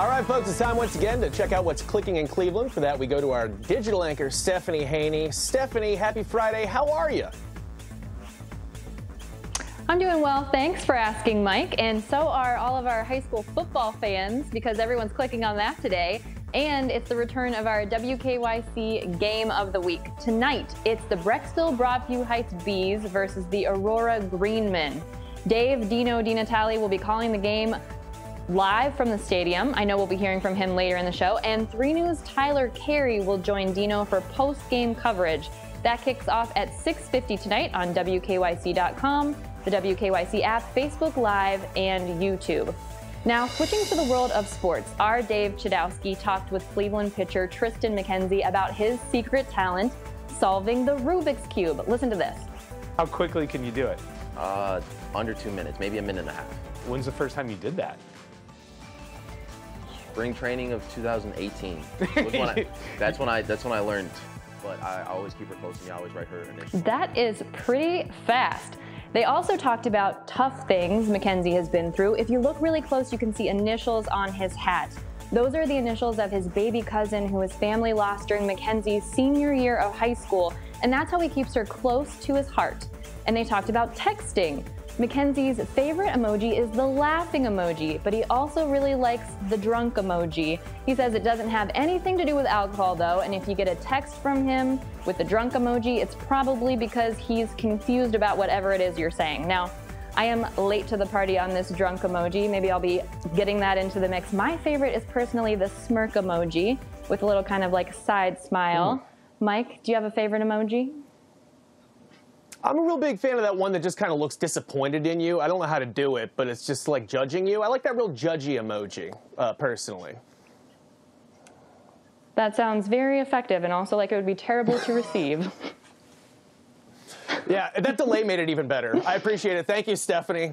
All right, folks, it's time once again to check out what's clicking in Cleveland. For that, we go to our digital anchor, Stephanie Haney. Stephanie, happy Friday. How are you? I'm doing well. Thanks for asking, Mike. And so are all of our high school football fans because everyone's clicking on that today. And it's the return of our WKYC Game of the Week. Tonight, it's the Brecksville Broadview Heights Bees versus the Aurora Greenmen. Dave Dino DeNatale will be calling the game live from the stadium. I know we'll be hearing from him later in the show. And 3 News Tyler Carey will join Dino for post-game coverage. That kicks off at 6.50 tonight on WKYC.com, the WKYC app, Facebook Live, and YouTube. Now, switching to the world of sports, our Dave Chudowsky talked with Cleveland pitcher Triston McKenzie about his secret talent, solving the Rubik's Cube. Listen to this. How quickly can you do it? Uh, under two minutes, maybe a minute and a half. When's the first time you did that? Spring training of 2018. when I, that's when I that's when I learned. But I, I always keep her close to me. I always write her initials. That is pretty fast. They also talked about tough things McKenzie has been through. If you look really close, you can see initials on his hat. Those are the initials of his baby cousin who his family lost during McKenzie's senior year of high school, and that's how he keeps her close to his heart. And they talked about texting. McKenzie's favorite emoji is the laughing emoji, but he also really likes the drunk emoji. He says it doesn't have anything to do with alcohol though, and if you get a text from him with the drunk emoji, it's probably because he's confused about whatever it is you're saying. Now, I am late to the party on this drunk emoji. Maybe I'll be getting that into the mix. My favorite is personally the smirk emoji with a little kind of like side smile. Mm. Mike, do you have a favorite emoji? I'm a real big fan of that one that just kind of looks disappointed in you. I don't know how to do it, but it's just like judging you. I like that real judgy emoji, uh, personally. That sounds very effective and also like it would be terrible to receive. yeah, that delay made it even better. I appreciate it. Thank you, Stephanie.